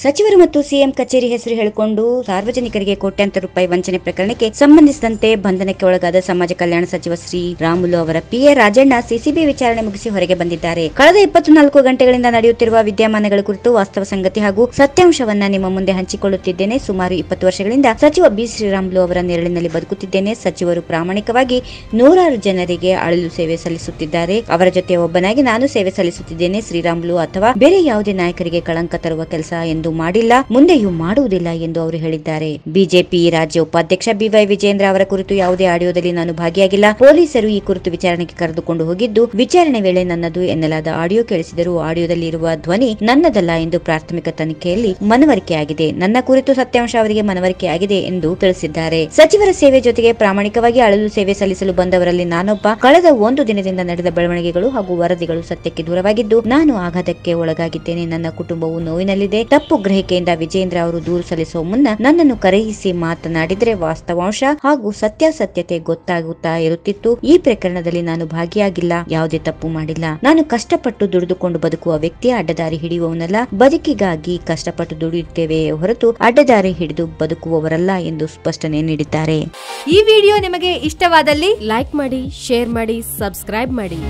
ಸಚಿವರು ಮತ್ತು ಸಿಎಂ ಕಚೇರಿ ಹೆಸರು ಹೇಳಿಕೊಂಡು ಸಾರ್ವಜನಿಕರಿಗೆ ಕೋಟ್ಯಾಂತರ ರೂಪಾಯಿ ವಂಚನೆ ಪ್ರಕರಣಕ್ಕೆ ಸಂಬಂಧಿಸಿದಂತೆ ಬಂಧನಕ್ಕೆ ಒಳಗಾದ ಸಮಾಜ ಕಲ್ಯಾಣ ಸಚಿವ ಶ್ರೀ ರಾಮುಲು ಅವರ ಪಿಎ ರಾಜಣ್ಣ ಸಿಸಿಬಿ ವಿಚಾರಣೆ ಮುಗಿಸಿ ಹೊರಗೆ ಬಂದಿದ್ದಾರೆ. ಕಳೆದ ಇಪ್ಪತ್ನಾಲ್ಕು ಗಂಟೆಗಳಿಂದ ನಡೆಯುತ್ತಿರುವ ವಿದ್ಯಮಾನಗಳ ಕುರಿತು ವಾಸ್ತವ ಸಂಗತಿ ಹಾಗೂ ಸತ್ಯಾಂಶವನ್ನ ನಿಮ್ಮ ಮುಂದೆ ಹಂಚಿಕೊಳ್ಳುತ್ತಿದ್ದೇನೆ. ಸುಮಾರು ಇಪ್ಪತ್ತು ವರ್ಷಗಳಿಂದ ಸಚಿವ ಬಿ ಶ್ರೀರಾಮುಲು ಅವರ ನೆರಳಿನಲ್ಲಿ ಬದುಕುತ್ತಿದ್ದೇನೆ. ಸಚಿವರು ಪ್ರಾಮಾಣಿಕವಾಗಿ ನೂರಾರು ಜನರಿಗೆ ಅಳಲು ಸೇವೆ ಸಲ್ಲಿಸುತ್ತಿದ್ದಾರೆ. ಅವರ ಜೊತೆ ಒಬ್ಬನಾಗಿ ನಾನು ಸೇವೆ ಸಲ್ಲಿಸುತ್ತಿದ್ದೇನೆ. ಶ್ರೀರಾಮುಲು ಅಥವಾ ಬೇರೆ ಯಾವುದೇ ನಾಯಕರಿಗೆ ಕಳಂಕ ತರುವ ಕೆಲಸ ಎಂದು ಮಾಡಿಲ್ಲ, ಮುಂದೆಯೂ ಮಾಡುವುದಿಲ್ಲ ಎಂದು ಅವರು ಹೇಳಿದ್ದಾರೆ. ಬಿಜೆಪಿ ರಾಜ್ಯ ಉಪಾಧ್ಯಕ್ಷ ಬಿವೈ ವಿಜೇಂದ್ರ ಅವರ ಕುರಿತು ಯಾವುದೇ ಆಡಿಯೋದಲ್ಲಿ ನಾನು ಭಾಗಿಯಾಗಿಲ್ಲ. ಪೊಲೀಸರು ಈ ಕುರಿತು ವಿಚಾರಣೆಗೆ ಕರೆದುಕೊಂಡು ಹೋಗಿದ್ದು, ವಿಚಾರಣೆ ವೇಳೆ ನನ್ನದು ಎನ್ನಲಾದ ಆಡಿಯೋ ಕೇಳಿಸಿದರೂ ಆಡಿಯೋದಲ್ಲಿ ಇರುವ ಧ್ವನಿ ನನ್ನದಲ್ಲ ಎಂದು ಪ್ರಾಥಮಿಕ ತನಿಖೆಯಲ್ಲಿ ಮನವರಿಕೆಯಾಗಿದೆ. ನನ್ನ ಕುರಿತು ಸತ್ಯಾಂಶ ಅವರಿಗೆ ಮನವರಿಕೆಯಾಗಿದೆ ಎಂದು ತಿಳಿಸಿದ್ದಾರೆ. ಸಚಿವರ ಸೇವೆ ಜೊತೆಗೆ ಪ್ರಾಮಾಣಿಕವಾಗಿ ಅಳಲು ಸೇವೆ ಸಲ್ಲಿಸಲು ಬಂದವರಲ್ಲಿ ನಾನೊಬ್ಬ. ಕಳೆದ ಒಂದು ದಿನದಿಂದ ನಡೆದ ಬೆಳವಣಿಗೆಗಳು ಹಾಗೂ ವರದಿಗಳು ಸತ್ಯಕ್ಕೆ ದೂರವಾಗಿದ್ದು, ನಾನು ಆಘಾತಕ್ಕೆ ಒಳಗಾಗಿದ್ದೇನೆ. ನನ್ನ ಕುಟುಂಬವು ನೋವಿನಲ್ಲಿದೆ. ತಪ್ಪು ಗ್ರಹಿಕೆಯಿಂದ ವಿಜೇಂದ್ರ ಅವರು ದೂರು ಸಲ್ಲಿಸುವ ಮುನ್ನ ನನ್ನನ್ನು ಕರೆಯಿಸಿ ಮಾತನಾಡಿದರೆ ವಾಸ್ತವಾಂಶ ಹಾಗೂ ಸತ್ಯಾಸತ್ಯತೆ ಗೊತ್ತಾಗುತ್ತಾ ಇರುತ್ತಿತ್ತು. ಈ ಪ್ರಕರಣದಲ್ಲಿ ನಾನು ಭಾಗಿಯಾಗಿಲ್ಲ. ಯಾವುದೇ ತಪ್ಪು ಮಾಡಿಲ್ಲ. ನಾನು ಕಷ್ಟಪಟ್ಟು ದುಡಿದುಕೊಂಡು ಬದುಕುವ ವ್ಯಕ್ತಿ ಅಡ್ಡದಾರಿ ಹಿಡಿಯುವವನಲ್ಲ. ಬದುಕಿಗಾಗಿ ಕಷ್ಟಪಟ್ಟು ದುಡಿಯುತ್ತೇವೆ ಹೊರತು ಅಡ್ಡದಾರಿ ಹಿಡಿದು ಬದುಕುವವರಲ್ಲ ಎಂದು ಸ್ಪಷ್ಟನೆ ನೀಡಿದ್ದಾರೆ. ಈ ವಿಡಿಯೋ ನಿಮಗೆ ಇಷ್ಟವಾದಲ್ಲಿ ಲೈಕ್ ಮಾಡಿ, ಶೇರ್ ಮಾಡಿ, ಸಬ್ಸ್ಕ್ರೈಬ್ ಮಾಡಿ.